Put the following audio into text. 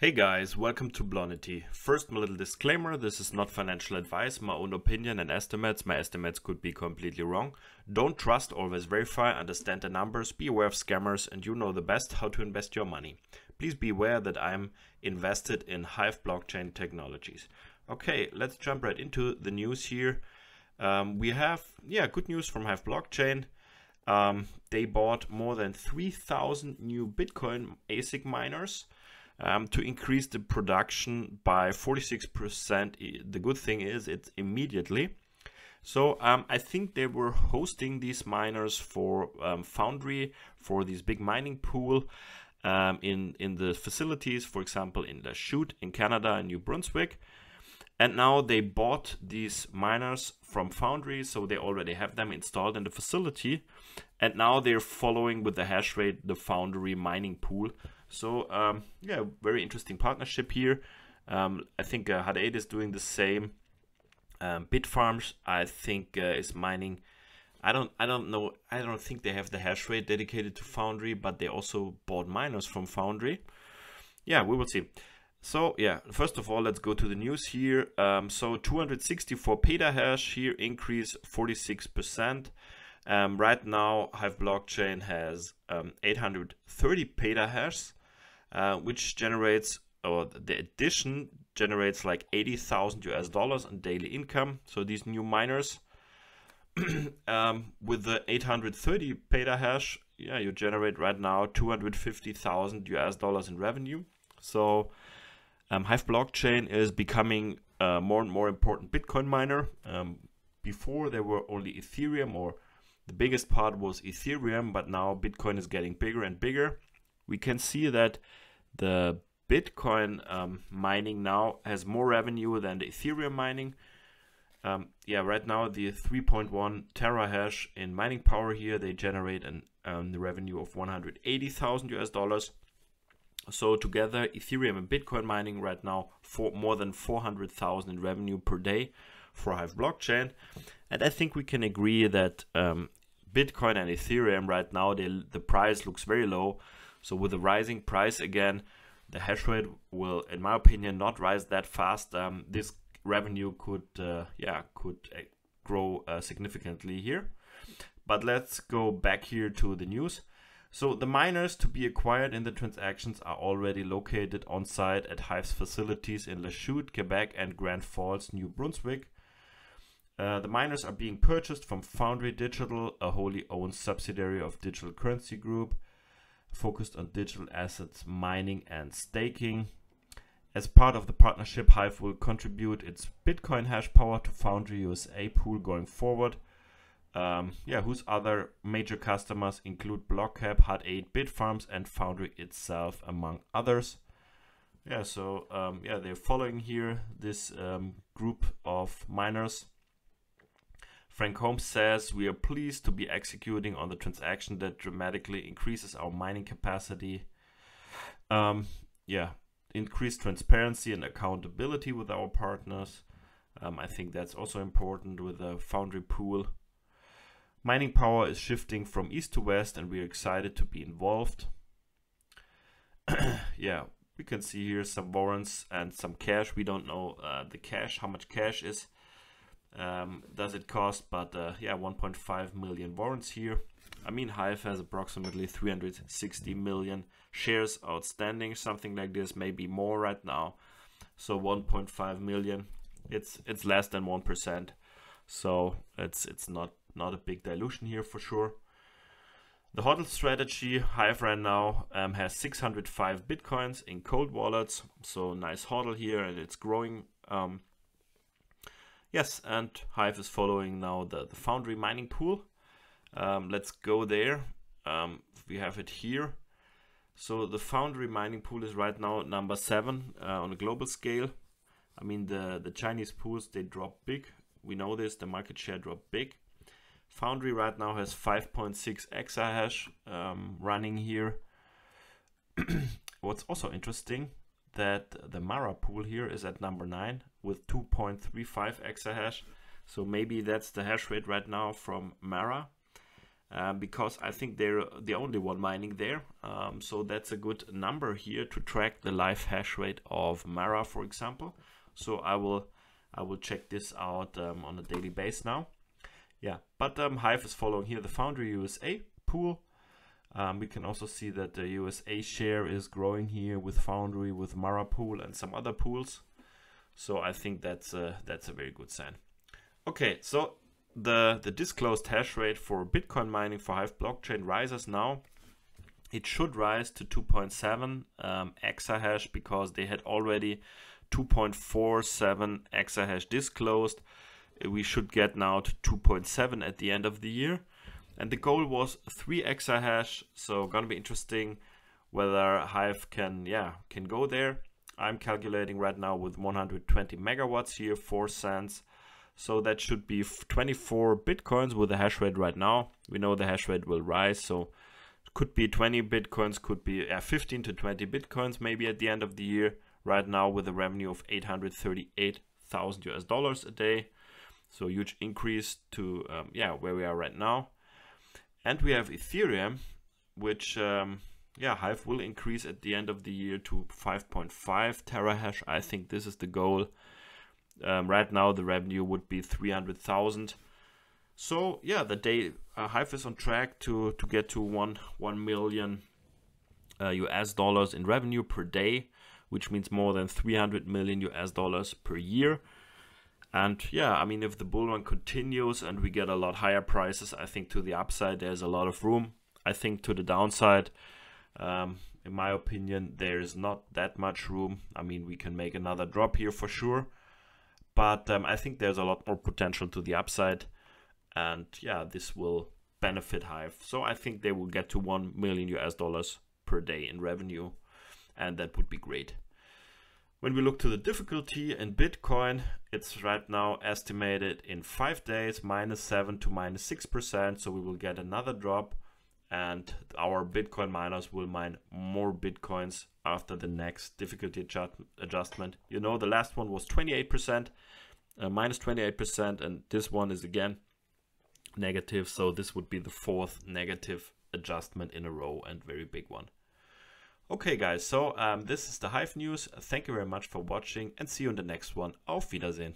Hey guys, welcome to Blonity. First, my little disclaimer this is not financial advice, my own opinion and estimates. My estimates could be completely wrong. Don't trust, always verify, understand the numbers, be aware of scammers, and you know the best how to invest your money. Please be aware that I'm invested in Hive blockchain technologies. Okay, let's jump right into the news here. Um, we have, yeah, good news from Hive blockchain. Um, they bought more than 3,000 new Bitcoin ASIC miners um, to increase the production by 46%. The good thing is it's immediately. So um, I think they were hosting these miners for um, Foundry for this big mining pool um, in in the facilities, for example, in Lachute in Canada and New Brunswick. And now they bought these miners from Foundry, so they already have them installed in the facility. And now they're following with the hash rate the Foundry mining pool. So um, yeah, very interesting partnership here. Um, I think uh, 8 is doing the same. Um, Bitfarms, I think, uh, is mining. I don't, I don't know. I don't think they have the hash rate dedicated to Foundry, but they also bought miners from Foundry. Yeah, we will see. So yeah, first of all, let's go to the news here. Um, so 264 petahash here, increase 46%. Um, right now, Hive blockchain has um, 830 petahash, uh, which generates, or the addition generates like 80,000 US dollars in daily income. So these new miners, um, with the 830 petahash, yeah, you generate right now 250,000 US dollars in revenue. So um, Hive blockchain is becoming a more and more important Bitcoin miner. Um, before there were only Ethereum or the biggest part was Ethereum, but now Bitcoin is getting bigger and bigger. We can see that the Bitcoin um, mining now has more revenue than the Ethereum mining. Um, yeah, right now the 3.1 terahash in mining power here, they generate an um, the revenue of 180,000 US dollars. So together, Ethereum and Bitcoin mining right now for more than 400,000 in revenue per day for Hive blockchain. And I think we can agree that um, Bitcoin and Ethereum right now, they, the price looks very low. So with the rising price again, the hash rate will, in my opinion, not rise that fast. Um, this revenue could, uh, yeah, could uh, grow uh, significantly here. But let's go back here to the news. So the miners to be acquired in the transactions are already located on site at Hive's facilities in Lachute, Quebec and Grand Falls, New Brunswick. Uh, the miners are being purchased from Foundry Digital, a wholly owned subsidiary of Digital Currency Group, focused on digital assets mining and staking. As part of the partnership, Hive will contribute its Bitcoin hash power to Foundry USA pool going forward. Um, yeah, whose other major customers include Blockcap, Hut 8, Bitfarms, and Foundry itself, among others. Yeah, so um, yeah, they're following here this um, group of miners Frank Holmes says, We are pleased to be executing on the transaction that dramatically increases our mining capacity. Um, yeah, increased transparency and accountability with our partners. Um, I think that's also important with the Foundry pool. Mining power is shifting from east to west, and we're excited to be involved. yeah, we can see here some warrants and some cash. We don't know uh, the cash, how much cash is um, does it cost but uh, yeah 1.5 million warrants here I mean Hive has approximately 360 million shares outstanding something like this maybe more right now so 1.5 million it's it's less than 1% so it's it's not not a big dilution here for sure the hodl strategy Hive right now um, has 605 bitcoins in cold wallets so nice hodl here and it's growing um, Yes, and Hive is following now the, the Foundry mining pool. Um, let's go there. Um, we have it here. So the Foundry mining pool is right now number seven uh, on a global scale. I mean, the, the Chinese pools, they drop big. We know this, the market share drop big. Foundry right now has 5.6 exahash um, running here. What's also interesting, that the Mara pool here is at number 9 with 2.35 exahash. So maybe that's the hash rate right now from Mara. um, because I think they're the only one mining there. Um, so that's a good number here to track the live hash rate of Mara, for example. So I will I will check this out um, on a daily base now. Yeah, but um, Hive is following here the Foundry USA pool. Um, we can also see that the USA share is growing here with Foundry, with Mara pool, and some other pools. So I think that's a, that's a very good sign. Okay, so the, the disclosed hash rate for Bitcoin mining for Hive blockchain rises now. It should rise to 2.7 um, exahash because they had already 2.47 exahash disclosed. We should get now to 2.7 at the end of the year. And the goal was 3 exahash, so gonna be interesting whether Hive can yeah can go there. I'm calculating right now with 120 megawatts here, 4 cents. So that should be 24 bitcoins with the hash rate right now. We know the hash rate will rise, so could be 20 bitcoins, could be uh, 15 to 20 bitcoins maybe at the end of the year. Right now with a revenue of 838,000 US dollars a day. So huge increase to um, yeah where we are right now. And we have Ethereum, which um, yeah Hive will increase at the end of the year to 5.5 terahash. I think this is the goal um, right now, the revenue would be 300,000. So yeah, the day uh, Hive is on track to to get to one one million uh, US dollars in revenue per day, which means more than 300 million US dollars per year. And yeah, I mean, if the bull run continues and we get a lot higher prices, I think to the upside there's a lot of room. I think to the downside, um, in my opinion, there is not that much room. I mean, we can make another drop here for sure but um, I think there's a lot more potential to the upside, and yeah, this will benefit Hive. So I think they will get to 1 million US dollars per day in revenue, and that would be great. When we look to the difficulty in Bitcoin, it's right now estimated in five days, minus seven to minus 6%. So we will get another drop and our Bitcoin miners will mine more Bitcoins after the next difficulty adjust adjustment. You know, the last one was 28%, uh, minus 28%, and this one is again negative. So this would be the fourth negative adjustment in a row and very big one. Okay, guys, so um, this is the Hive news. Thank you very much for watching and see you in the next one. Auf Wiedersehen.